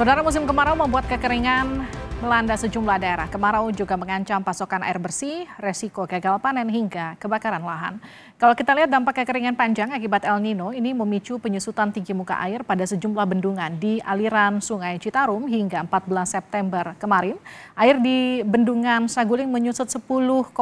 Saudara musim kemarau membuat kekeringan melanda sejumlah daerah. Kemarau juga mengancam pasokan air bersih, resiko gagal panen hingga kebakaran lahan. Kalau kita lihat dampak kekeringan panjang akibat El Nino ini memicu penyusutan tinggi muka air pada sejumlah bendungan di aliran Sungai Citarum hingga 14 September kemarin. Air di bendungan Saguling menyusut 10,2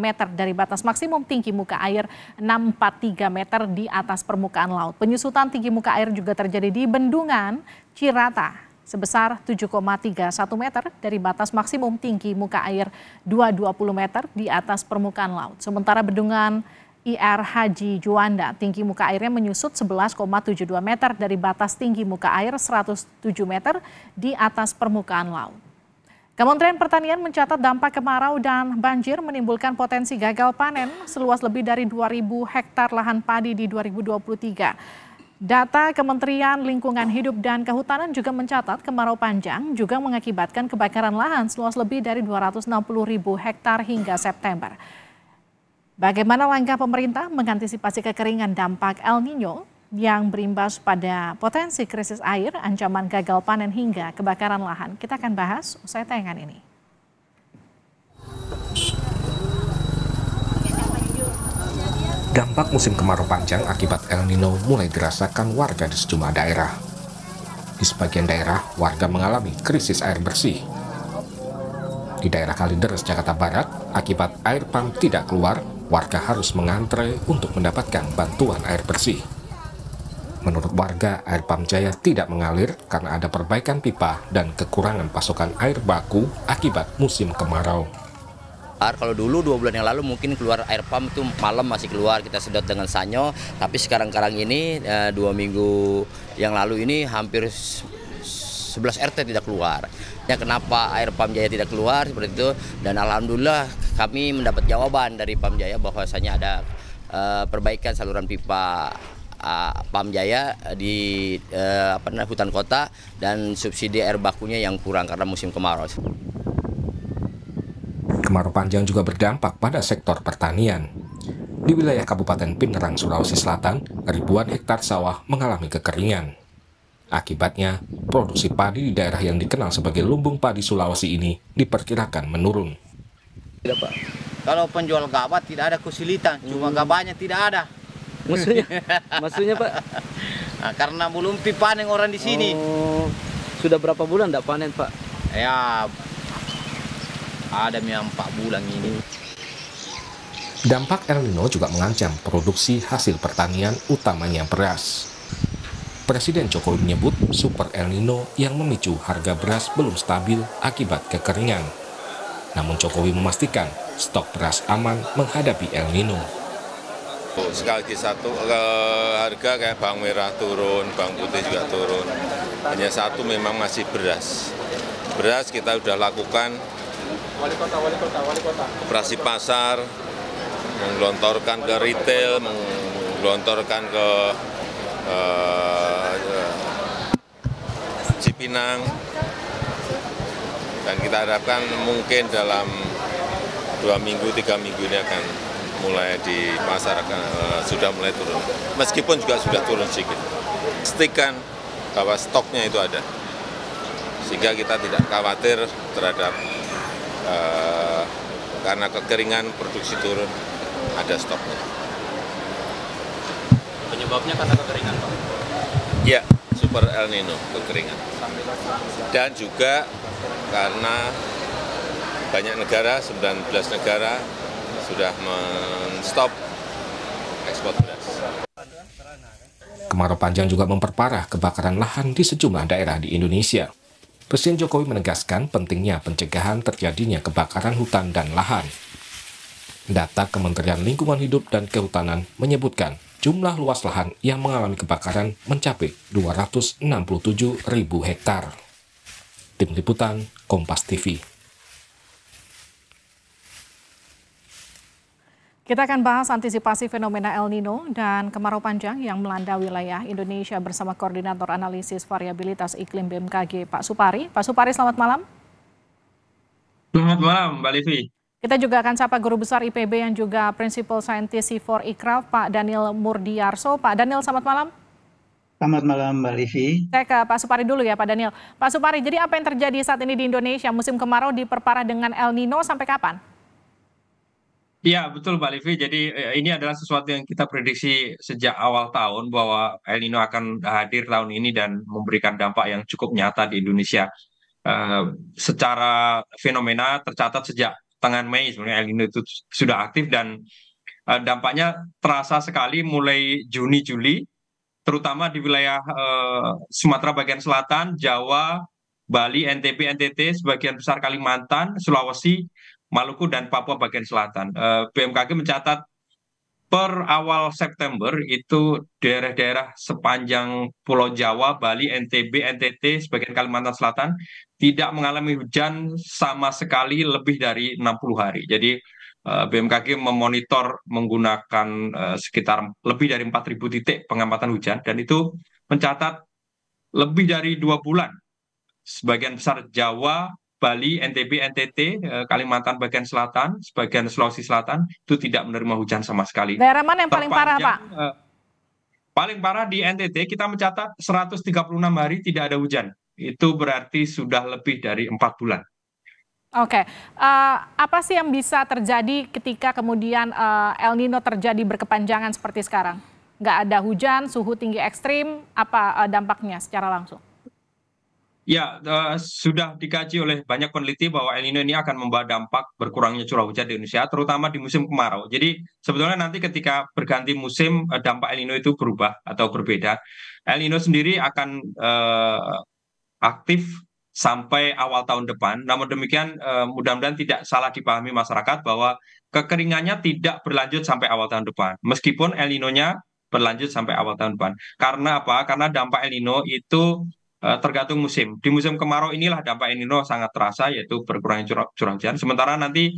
meter dari batas maksimum tinggi muka air 643 meter di atas permukaan laut. Penyusutan tinggi muka air juga terjadi di bendungan Cirata sebesar 7,31 meter dari batas maksimum tinggi muka air 220 meter di atas permukaan laut. Sementara bendungan IR Haji Juanda tinggi muka airnya menyusut 11,72 meter dari batas tinggi muka air 107 meter di atas permukaan laut. Kementerian Pertanian mencatat dampak kemarau dan banjir menimbulkan potensi gagal panen seluas lebih dari 2.000 hektar lahan padi di 2023. Data Kementerian Lingkungan Hidup dan Kehutanan juga mencatat kemarau panjang juga mengakibatkan kebakaran lahan seluas lebih dari 260 ribu hektar hingga September. Bagaimana langkah pemerintah mengantisipasi kekeringan dampak El Nino yang berimbas pada potensi krisis air, ancaman gagal panen hingga kebakaran lahan? Kita akan bahas usai tayangan ini. Dampak musim kemarau panjang akibat El Nino mulai dirasakan warga di sejumlah daerah. Di sebagian daerah, warga mengalami krisis air bersih. Di daerah Kalideres, Jakarta Barat, akibat air pump tidak keluar, warga harus mengantre untuk mendapatkan bantuan air bersih. Menurut warga, air pump Jaya tidak mengalir karena ada perbaikan pipa dan kekurangan pasokan air baku akibat musim kemarau. Kalau dulu dua bulan yang lalu mungkin keluar air pump itu malam masih keluar kita sedot dengan sanyo, tapi sekarang-karang ini eh, dua minggu yang lalu ini hampir 11 RT tidak keluar. Ya kenapa air pump Jaya tidak keluar seperti itu dan alhamdulillah kami mendapat jawaban dari Pam Jaya bahwasanya ada uh, perbaikan saluran pipa uh, Pam Jaya di uh, apa hutan kota dan subsidi air bakunya yang kurang karena musim kemarau. Kemarau panjang juga berdampak pada sektor pertanian. Di wilayah Kabupaten Pinerang, Sulawesi Selatan, ribuan hektar sawah mengalami kekeringan. Akibatnya, produksi padi di daerah yang dikenal sebagai lumbung padi Sulawesi ini diperkirakan menurun. Tidak, Pak. Kalau penjual gabah tidak ada kesulitan, hmm. cuma gabahnya tidak ada. Maksudnya, maksudnya Pak? Nah, karena belum panen orang di sini. Oh, sudah berapa bulan tidak panen Pak? Ya ada yang 4 bulan ini. Dampak El Nino juga mengancam produksi hasil pertanian utamanya beras. Presiden Jokowi menyebut super El Nino yang memicu harga beras belum stabil akibat kekeringan. Namun Jokowi memastikan stok beras aman menghadapi El Nino. Sekali lagi satu, harga kayak bawang merah turun, bawang putih juga turun. Hanya satu memang masih beras. Beras kita sudah lakukan wali kota, wali kota, wali kota. Operasi pasar, menggelontorkan ke retail, menggelontorkan ke uh, Cipinang, dan kita harapkan mungkin dalam dua minggu, tiga minggu ini akan mulai di pasar uh, sudah mulai turun. Meskipun juga sudah turun sedikit. Pastikan bahwa stoknya itu ada. Sehingga kita tidak khawatir terhadap karena kekeringan produksi turun ada stoknya. Penyebabnya karena kekeringan Pak? Ya, super El Nino, kekeringan. Dan juga karena banyak negara, 19 negara sudah men-stop ekspor beras. Kemarau panjang juga memperparah kebakaran lahan di sejumlah daerah di Indonesia. Presiden Jokowi menegaskan pentingnya pencegahan terjadinya kebakaran hutan dan lahan. Data Kementerian Lingkungan Hidup dan Kehutanan menyebutkan jumlah luas lahan yang mengalami kebakaran mencapai 267 ribu hektar. Tim Liputan Kompas TV. Kita akan bahas antisipasi fenomena El Nino dan kemarau panjang yang melanda wilayah Indonesia bersama Koordinator Analisis Variabilitas Iklim BMKG, Pak Supari. Pak Supari, selamat malam. Selamat malam, Mbak Livi. Kita juga akan sapa Guru Besar IPB yang juga Principal Scientist for Ikraf, Pak Daniel Murdiarso. Pak Daniel, selamat malam. Selamat malam Mbak Livi. Saya ke Pak Supari dulu ya Pak Daniel. Pak Supari, jadi apa yang terjadi saat ini di Indonesia? Musim kemarau diperparah dengan El Nino sampai kapan? Iya betul Mbak Livi. Jadi eh, ini adalah sesuatu yang kita prediksi sejak awal tahun bahwa El Nino akan hadir tahun ini dan memberikan dampak yang cukup nyata di Indonesia. Uh, secara fenomena tercatat sejak tengah Mei sebenarnya El Nino itu sudah aktif dan uh, dampaknya terasa sekali mulai Juni Juli, terutama di wilayah uh, Sumatera bagian selatan, Jawa, Bali, NTB, NTT, sebagian besar Kalimantan, Sulawesi, Maluku dan Papua bagian selatan. Uh, BMKG mencatat per awal September itu daerah-daerah sepanjang Pulau Jawa, Bali, NTB, NTT, sebagian Kalimantan Selatan tidak mengalami hujan sama sekali lebih dari 60 hari. Jadi uh, BMKG memonitor menggunakan uh, sekitar lebih dari 4.000 titik pengamatan hujan dan itu mencatat lebih dari dua bulan. Sebagian besar Jawa, Bali, NTB, NTT, eh, Kalimantan bagian selatan, sebagian Sulawesi Selatan itu tidak menerima hujan sama sekali. Daerah mana yang paling parah, Pak? Uh, paling parah di NTT kita mencatat 136 hari tidak ada hujan. Itu berarti sudah lebih dari empat bulan. Oke, okay. uh, apa sih yang bisa terjadi ketika kemudian uh, El Nino terjadi berkepanjangan seperti sekarang? Nggak ada hujan, suhu tinggi ekstrim, apa uh, dampaknya secara langsung? Ya, uh, sudah dikaji oleh banyak peneliti bahwa El Nino ini akan membawa dampak berkurangnya curah hujan di Indonesia, terutama di musim kemarau. Jadi sebetulnya nanti ketika berganti musim, uh, dampak El Nino itu berubah atau berbeda. El Nino sendiri akan uh, aktif sampai awal tahun depan. Namun demikian, mudah-mudahan tidak salah dipahami masyarakat bahwa kekeringannya tidak berlanjut sampai awal tahun depan. Meskipun El Nino-nya berlanjut sampai awal tahun depan. Karena apa? Karena dampak El Nino itu Eh, tergantung musim. Di musim kemarau inilah dampak El Nino sangat terasa yaitu berkurangnya curah, curah hujan. Sementara nanti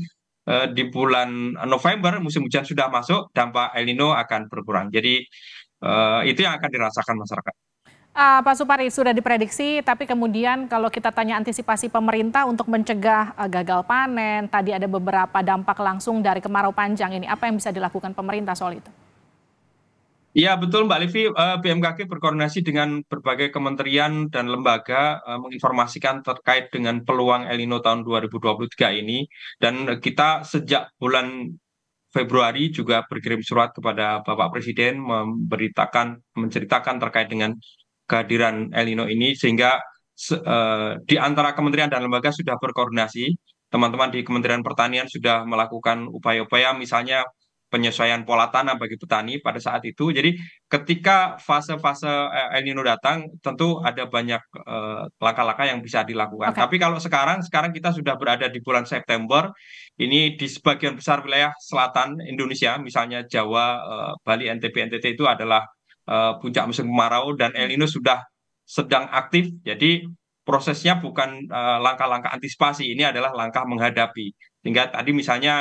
uh, di bulan November musim hujan sudah masuk, dampak El Nino akan berkurang. Jadi uh, itu yang akan dirasakan masyarakat. Uh, Pak Supari sudah diprediksi, tapi kemudian kalau kita tanya antisipasi pemerintah untuk mencegah uh, gagal panen, tadi ada beberapa dampak langsung dari kemarau panjang ini, apa yang bisa dilakukan pemerintah soal itu? Iya betul Mbak Livi, uh, BMKG berkoordinasi dengan berbagai kementerian dan lembaga uh, menginformasikan terkait dengan peluang El Nino tahun 2023 ini. Dan kita sejak bulan Februari juga berkirim surat kepada Bapak Presiden memberitakan menceritakan terkait dengan kehadiran El Nino ini sehingga uh, di antara kementerian dan lembaga sudah berkoordinasi. Teman-teman di Kementerian Pertanian sudah melakukan upaya-upaya misalnya penyesuaian pola tanam bagi petani pada saat itu. Jadi ketika fase-fase eh, El Nino datang, tentu ada banyak eh, langkah-langkah yang bisa dilakukan. Okay. Tapi kalau sekarang, sekarang kita sudah berada di bulan September, ini di sebagian besar wilayah selatan Indonesia, misalnya Jawa, uh, Bali, NTB, NTT itu adalah uh, puncak musim kemarau dan El Nino sudah sedang aktif. Jadi prosesnya bukan langkah-langkah antisipasi, ini adalah langkah menghadapi. Sehingga tadi misalnya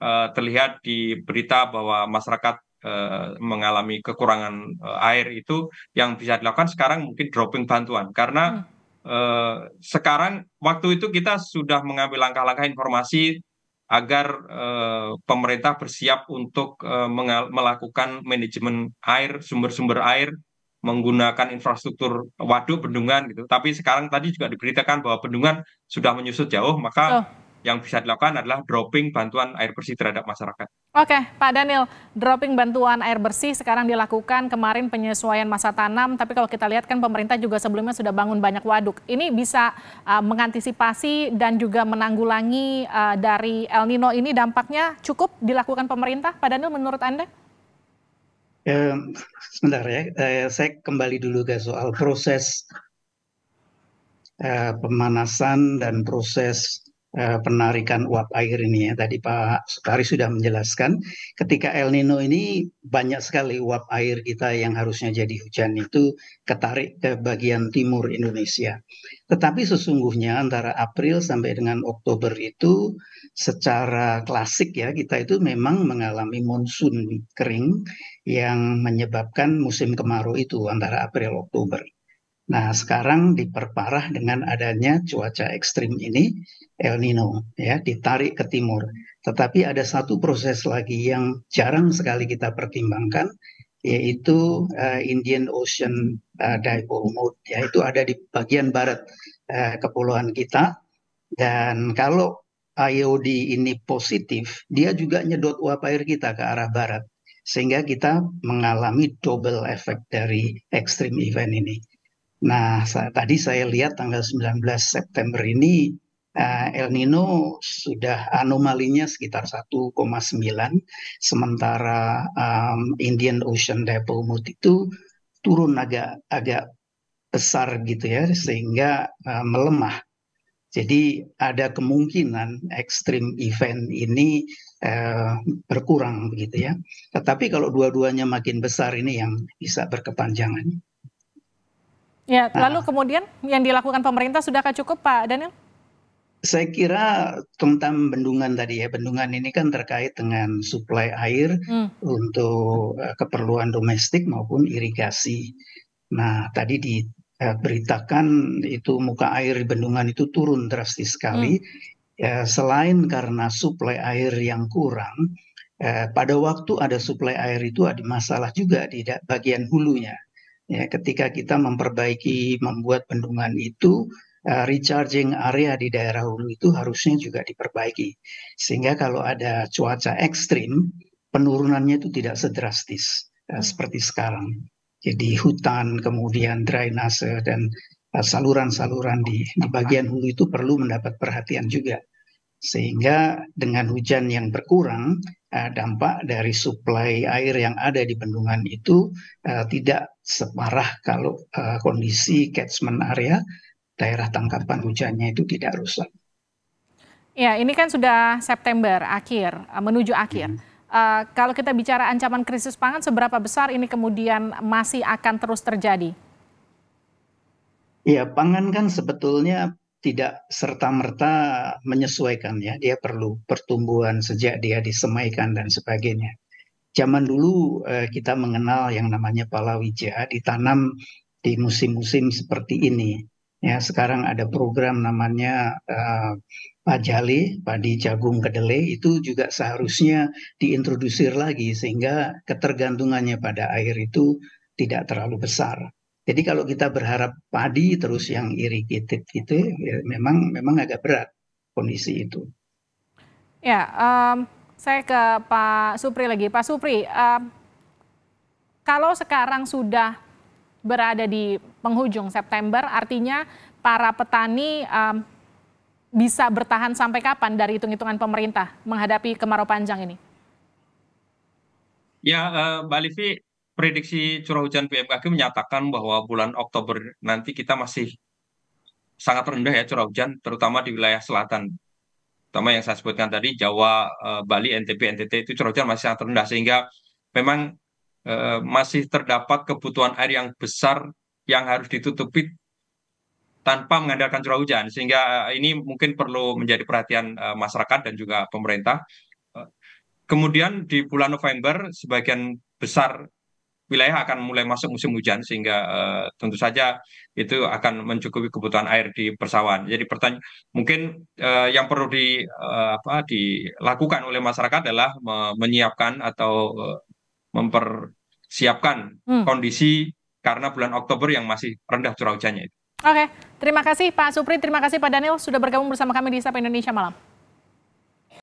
uh, terlihat di berita bahwa masyarakat uh, mengalami kekurangan uh, air itu yang bisa dilakukan sekarang mungkin dropping bantuan. Karena hmm. uh, sekarang waktu itu kita sudah mengambil langkah-langkah informasi agar uh, pemerintah bersiap untuk uh, melakukan manajemen air sumber-sumber air menggunakan infrastruktur waduk bendungan gitu. Tapi sekarang tadi juga diberitakan bahwa bendungan sudah menyusut jauh maka oh yang bisa dilakukan adalah dropping bantuan air bersih terhadap masyarakat. Oke, Pak Daniel, dropping bantuan air bersih sekarang dilakukan kemarin penyesuaian masa tanam, tapi kalau kita lihat kan pemerintah juga sebelumnya sudah bangun banyak waduk. Ini bisa uh, mengantisipasi dan juga menanggulangi uh, dari El Nino ini dampaknya cukup dilakukan pemerintah, Pak Daniel menurut Anda? Eh, sebentar ya, eh, saya kembali dulu ke soal proses eh, pemanasan dan proses penarikan uap air ini ya. Tadi Pak Sukari sudah menjelaskan ketika El Nino ini banyak sekali uap air kita yang harusnya jadi hujan itu ketarik ke bagian timur Indonesia. Tetapi sesungguhnya antara April sampai dengan Oktober itu secara klasik ya kita itu memang mengalami monsun kering yang menyebabkan musim kemarau itu antara April Oktober. Nah, sekarang diperparah dengan adanya cuaca ekstrim ini, El Nino, ya, ditarik ke timur. Tetapi ada satu proses lagi yang jarang sekali kita pertimbangkan, yaitu uh, Indian Ocean uh, Dipole Mode ya itu ada di bagian barat uh, kepulauan kita dan kalau IOD ini positif dia juga nyedot uap air kita ke arah barat sehingga kita mengalami double effect dari extreme event ini. Nah, tadi saya lihat tanggal 19 September ini uh, El Nino sudah anomalinya sekitar 1,9 sementara um, Indian Ocean Dipole Mode itu turun agak agak besar gitu ya sehingga uh, melemah. Jadi ada kemungkinan ekstrim event ini uh, berkurang begitu ya. Tetapi kalau dua-duanya makin besar ini yang bisa berkepanjangan. Ya, lalu nah, kemudian yang dilakukan pemerintah sudahkah cukup Pak Daniel? Saya kira tentang bendungan tadi ya, bendungan ini kan terkait dengan suplai air hmm. untuk uh, keperluan domestik maupun irigasi. Nah, tadi diberitakan uh, itu muka air di bendungan itu turun drastis sekali. Hmm. Ya, selain karena suplai air yang kurang, uh, pada waktu ada suplai air itu ada masalah juga di bagian hulunya. Ya, ketika kita memperbaiki, membuat bendungan itu, uh, recharging area di daerah hulu itu harusnya juga diperbaiki. Sehingga kalau ada cuaca ekstrim, penurunannya itu tidak sedrastis uh, seperti sekarang. Jadi hutan, kemudian drainase dan uh, saluran-saluran di, di bagian hulu itu perlu mendapat perhatian juga. Sehingga dengan hujan yang berkurang, uh, dampak dari suplai air yang ada di bendungan itu uh, tidak separah kalau uh, kondisi catchment area daerah tangkapan hujannya itu tidak rusak. Ya, ini kan sudah September akhir, eh, menuju akhir. Hmm. Uh, kalau kita bicara ancaman krisis pangan, seberapa besar ini kemudian masih akan terus terjadi? Ya, pangan kan sebetulnya tidak serta-merta menyesuaikan ya. Dia perlu pertumbuhan sejak dia disemaikan dan sebagainya. Zaman dulu uh, kita mengenal yang namanya palawija ditanam di musim-musim seperti ini. Ya, sekarang ada program namanya uh, pajali, padi jagung kedelai itu juga seharusnya diintrodusir lagi sehingga ketergantungannya pada air itu tidak terlalu besar. Jadi kalau kita berharap padi terus yang irrigated itu ya memang memang agak berat kondisi itu. Ya, um, saya ke Pak Supri lagi. Pak Supri, um, kalau sekarang sudah berada di penghujung September, artinya para petani um, bisa bertahan sampai kapan dari hitung-hitungan pemerintah menghadapi kemarau panjang ini? Ya, uh, Mbak Livi, prediksi curah hujan BMKG menyatakan bahwa bulan Oktober nanti kita masih sangat rendah ya curah hujan, terutama di wilayah selatan. Terutama yang saya sebutkan tadi, Jawa, uh, Bali, NTB, NTT itu curah hujan masih sangat rendah. Sehingga memang Eh, masih terdapat kebutuhan air yang besar yang harus ditutupi tanpa mengandalkan curah hujan sehingga eh, ini mungkin perlu menjadi perhatian uh, masyarakat dan juga pemerintah. Uh, kemudian di bulan November sebagian besar wilayah akan mulai masuk musim hujan sehingga uh, tentu saja itu akan mencukupi kebutuhan air di persawahan. Jadi pertanyaan mungkin uh, yang perlu di uh, apa dilakukan oleh masyarakat adalah menyiapkan atau uh, mempersiapkan hmm. kondisi karena bulan Oktober yang masih rendah curah hujannya. Oke, terima kasih Pak Supri, terima kasih Pak Daniel sudah bergabung bersama kami di Sapa Indonesia Malam.